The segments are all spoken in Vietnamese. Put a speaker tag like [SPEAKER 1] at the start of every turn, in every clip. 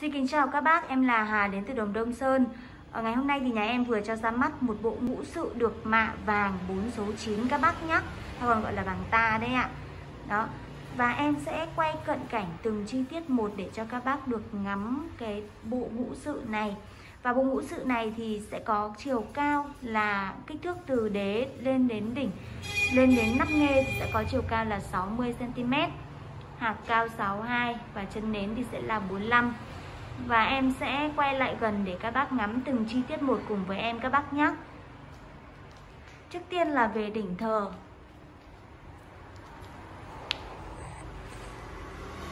[SPEAKER 1] Xin kính chào các bác, em là Hà đến từ Đồng Đông Sơn. Ở Ngày hôm nay thì nhà em vừa cho ra mắt một bộ ngũ sự được mạ vàng 4 số 9 các bác nhé. Hay còn gọi là vàng ta đấy ạ. Đó. Và em sẽ quay cận cảnh từng chi tiết một để cho các bác được ngắm cái bộ ngũ sự này. Và bộ ngũ sự này thì sẽ có chiều cao là kích thước từ đế lên đến đỉnh. Lên đến nắp nghê sẽ có chiều cao là 60cm Hạt cao 62 và chân nến thì sẽ là 45 và em sẽ quay lại gần để các bác ngắm từng chi tiết một cùng với em các bác nhé. Trước tiên là về đỉnh thờ.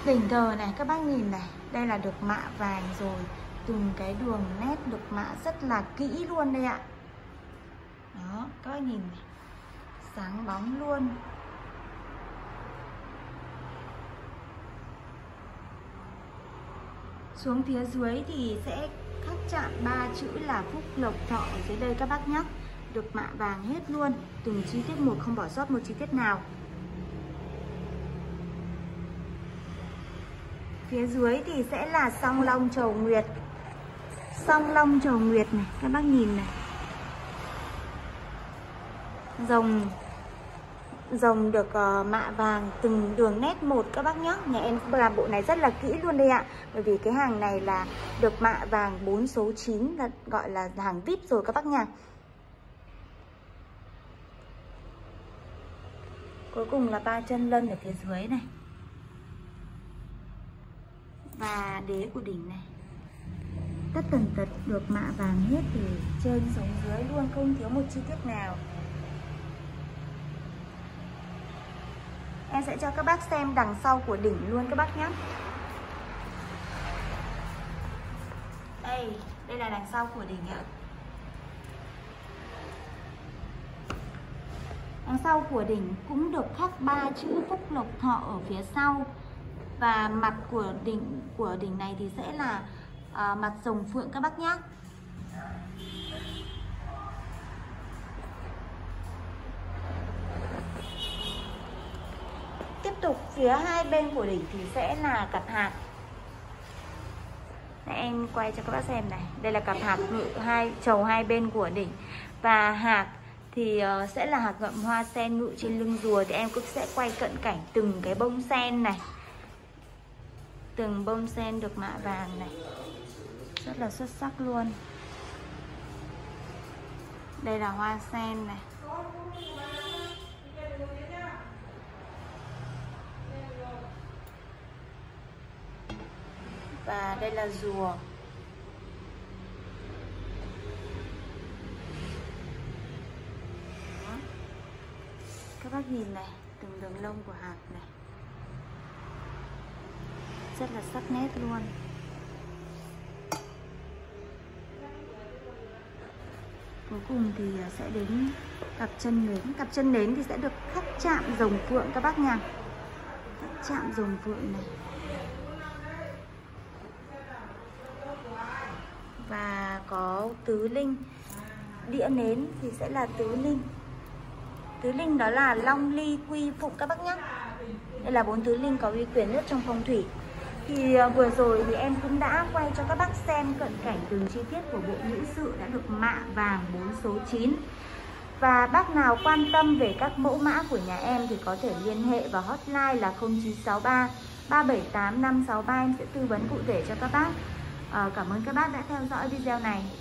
[SPEAKER 1] Đỉnh thờ này, các bác nhìn này, Đây là được mạ vàng rồi. Từng cái đường nét được mạ rất là kỹ luôn đây ạ. Đó, các bác nhìn này. Sáng bóng luôn. Xuống phía dưới thì sẽ khắc chạm ba chữ là phúc lộc thọ ở dưới đây các bác nhé. Được mạ vàng hết luôn. Từng chi tiết một không bỏ sót một chi tiết nào. Phía dưới thì sẽ là song long trầu nguyệt. Song long trầu nguyệt này, các bác nhìn này. Rồng rồng được uh, mạ vàng từng đường nét một các bác nhé Nhà em làm bộ này rất là kỹ luôn đây ạ. Bởi vì cái hàng này là được mạ vàng 4 số 9 là Gọi là hàng VIP rồi các bác nha. Cuối cùng là ba chân lân ở phía dưới này. Và đế của đỉnh này. Tất tần tật được mạ vàng hết từ trên xuống dưới luôn Không thiếu một chi tiết nào. Em sẽ cho các bác xem đằng sau của đỉnh luôn các bác nhé. Đây, đây là đằng sau của đỉnh ạ. Đằng sau của đỉnh cũng được khắc ba chữ phúc lộc thọ ở phía sau. Và mặt của đỉnh của đỉnh này thì sẽ là uh, mặt rồng phượng các bác nhé. Tục phía hai bên của đỉnh thì sẽ là cặp hạt. Để em quay cho các bác xem này. Đây là cặp hạt ngự hai trầu hai bên của đỉnh. Và hạt thì uh, sẽ là hạt ngậm hoa sen ngự trên lưng rùa thì em cũng sẽ quay cận cảnh từng cái bông sen này. Từng bông sen được mạ vàng này. Rất là xuất sắc luôn. Đây là hoa sen này. Và đây là rùa. Đó. các bác nhìn này, từng đường lông của hạt này. Rất là sắc nét luôn. Cuối cùng thì à, sẽ đến cặp chân nến. Cặp chân nến thì sẽ được khắc chạm rồng phượng các bác nha. Khắc chạm rồng phượng này. Và có tứ linh. Đĩa nến thì sẽ là tứ linh. Tứ linh đó là long, ly, quy, phụng các bác nhé đây là bốn tứ linh có uy quyền nhất trong phong thủy. Thì à, vừa rồi thì em cũng đã quay cho các bác xem cận cảnh từng chi tiết của bộ nhũ sự đã được mạ vàng 4 số 9 và bác nào quan tâm về các mẫu mã của nhà em thì có thể liên hệ vào hotline là 0963 378 563 em sẽ tư vấn cụ thể cho các bác à, Cảm ơn các bác đã theo dõi video này.